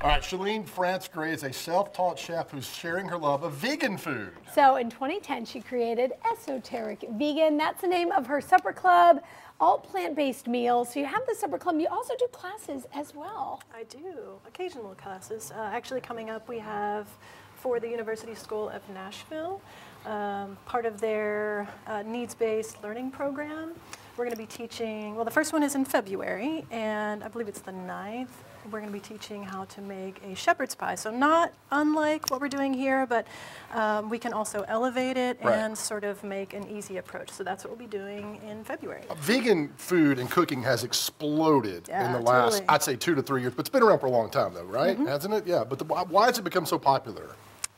All right, Shalene France Gray is a self-taught chef who's sharing her love of vegan food. So in 2010, she created Esoteric Vegan. That's the name of her supper club, all plant-based meals. So you have the supper club. You also do classes as well. I do, occasional classes. Uh, actually, coming up, we have for the University School of Nashville, um, part of their uh, needs-based learning program. We're going to be teaching, well, the first one is in February, and I believe it's the 9th. We're going to be teaching how to make a shepherd's pie. So not unlike what we're doing here, but um, we can also elevate it Right. and sort of make an easy approach. So that's what we'll be doing in February. Vegan food and cooking has exploded in the last, totally. I'd say, two to three years. But it's been around for a long time, though, right? Mm-hmm. Hasn't it? Yeah. But the, why, has it become so popular?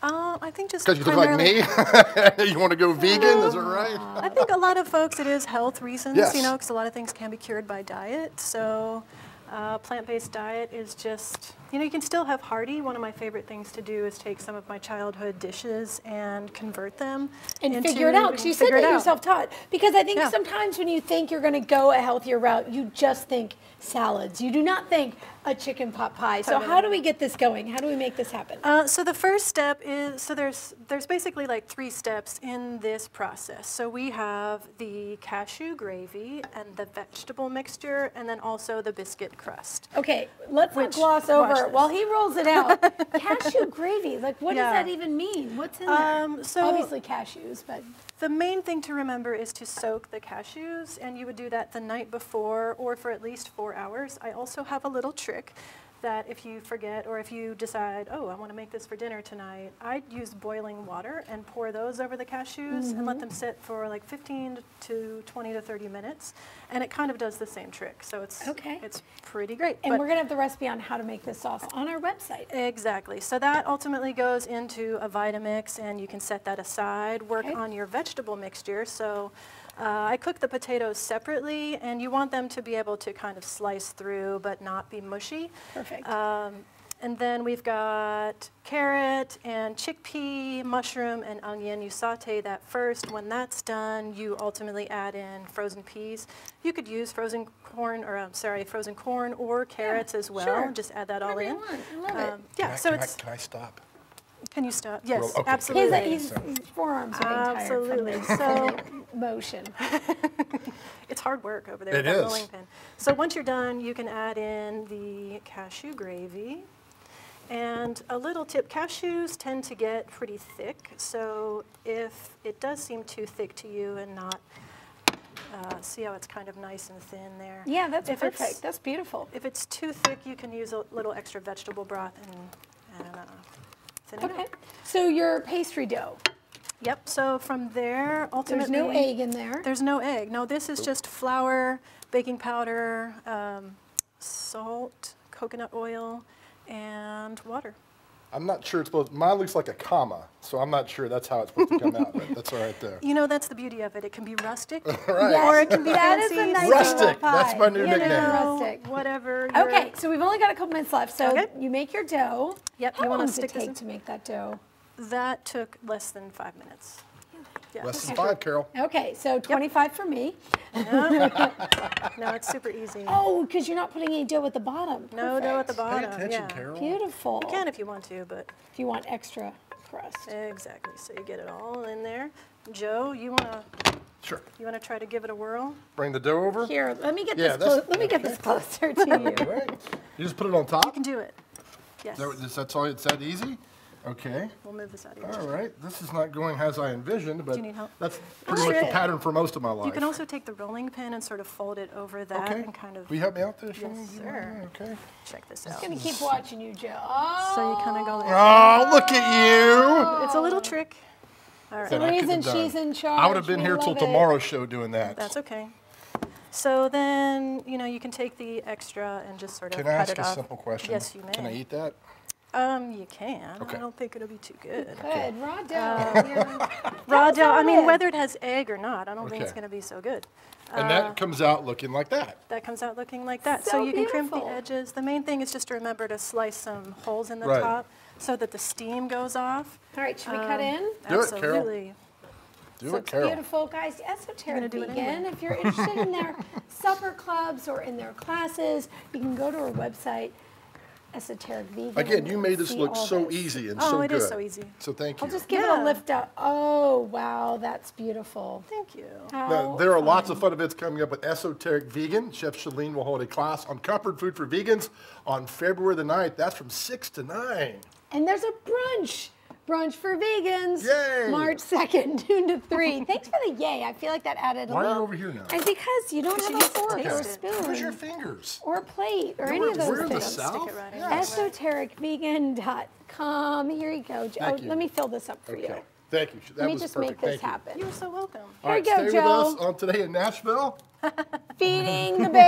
Uh, I think just Because you look like me? you want to go vegan? Is it right? I think a lot of folks, it is health reasons, Yes. you know, because a lot of things can be cured by diet. So, uh, plant-based diet is just, you know, you can still have hearty. One of my favorite things to do is take some of my childhood dishes and convert them And into- figure it out, because you said that you're self-taught. Because I think Yeah. sometimes when you think you're going to go a healthier route, you just think salads. You do not think a chicken pot pie. So how do we get this going? How do we make this happen? Uh, so the first step is so there's there's basically like three steps in this process. So we have the cashew gravy and the vegetable mixture, and then also the biscuit crust. Okay, let's Which- gloss over this. while he rolls it out. cashew gravy, like what Yeah. does that even mean? What's in there? Um, so- Obviously cashews, but The main thing to remember is to soak the cashews, and you would do that the night before or for at least four hours. I also have a little trick that if you forget or if you decide, oh, I want to make this for dinner tonight, I'd use boiling water and pour those over the cashews and let mm-hmm. them sit for like 15 to 20 to 30 minutes, and it kind of does the same trick. So it's Okay. it's pretty great. and But- we're gonna have the recipe on how to make this sauce on our website. Exactly. So that ultimately goes into a Vitamix, and you can set that aside. Work Okay. on your vegetable mixture. So uh, I cook the potatoes separately, and you want them to be able to kind of slice through but not be mushy. Perfect. Um, and then we've got carrot and chickpea, mushroom, and onion. You saute that first. When that's done, you ultimately add in frozen peas. You could use frozen corn, or I'm sorry, frozen corn or carrots as well. sure. Just add that all Whatever you in. want. I love it. Um, yeah, Can I- so can I- it's. Can I stop? Can you stop? Yes, okay. Absolutely. he's, his forearms are being Absolutely. tired from the, motion. It's hard work over there It with that is. rolling pin. So once you're done, you can add in the cashew gravy. And a little tip, cashews tend to get pretty thick, so if it does seem too thick to you and not, uh, see how it's kind of nice and thin there? Yeah, that's If perfect. That's beautiful. If it's too thick, you can use a little extra vegetable broth and, and thin it out. Okay. So your pastry dough. Yep, so from there, ultimately... There's no egg in there. There's no egg. No, this is just flour, baking powder, um, salt, coconut oil, and water. I'm not sure it's supposed, mine looks like a comma, so I'm not sure that's how it's supposed to come out, but that's all right there. You know, that's the beauty of it. It can be rustic, Right. Yes, or it can be that is fancy. a nice Rustic, pie. that's my new you nickname. know, Rustic. whatever. Okay, so we've only got a couple minutes left. So Okay. you make your dough. Yep, How you wanna long does it take to make that dough? That took less than five minutes. Yeah. Less than five, Carol. Okay, so 25 for me. No, it's super easy. Oh, because you're not putting any dough at the bottom. no dough at the bottom. Pay attention, yeah. Carol. Beautiful. You can if you want to, but If you want extra crust. exactly. So you get it all in there. Joe, you wanna Sure. you wanna try to give it a whirl? Bring the dough over. Here, let me get Yeah, this that's- close. Let me get this closer to you. right. You just put it on top? You can do it. Yes. That- is- That's all, it's that easy? Okay. We'll move this out of here. All right. This is not going as I envisioned, but you need help? that's oh, pretty much the pattern for most of my life. You can also take the rolling pin and sort of fold it over that Okay. and kind of Will you help me out there, Shannon? Yes, sir. that? Okay. check this out. I'm going to keep watching you, Joe. Oh, So you kind of go there. Oh, look at you. Oh. It's a little trick. All right, the I reason she's in charge. I would have been we here till it. tomorrow's show doing that. that's okay. So then, you know, you can take the extra and just sort of Can cut I ask it a off. simple question? Yes, you may. Can I eat that? Um, you can. Okay. I don't think it'll be too good. Good, raw dough. Uh, yeah. Raw dough. I mean, whether it has egg or not, I don't think it's going to be so good. And Uh, that comes out looking like that. That comes out looking like that. So you can crimp the edges. The main thing is just to remember to slice some holes in the Right. top so that the steam goes off. All right, should we cut Um, in? Do it, Carol. Absolutely. Do so it, it's Carol. beautiful, guys. Esoteric do it Vegan. anyway. If you're interested in their supper clubs or in their classes, you can go to our website. Esoteric vegan. Again, you made this look so this. easy and Oh, so it good. is so easy. So thank you. I'll just give it a lift up. Oh, wow, that's beautiful. Thank you. Now, there are lots of fun events coming up with Esoteric Vegan. Chef Shalene will hold a class on comfort food for vegans on February the 9th. That's from 6 to 9. And there's a brunch. Brunch for vegans. Yay. March 2nd, noon to 3. Thanks for the yay. I feel like that added a Why are you over here now? And because you don't have a need to fork or a spoon. Where's your fingers? or a plate or any We're- of those we're in the things. South? Stick it right in. Esotericvegan.com. Here you go, Joe. Thank Oh, you. let me fill this up for Okay. you. Thank you. That Let me was just perfect. make this Thank happen. You're so welcome. All right, Here you go, stay with us on Today in Nashville. Feeding the bear.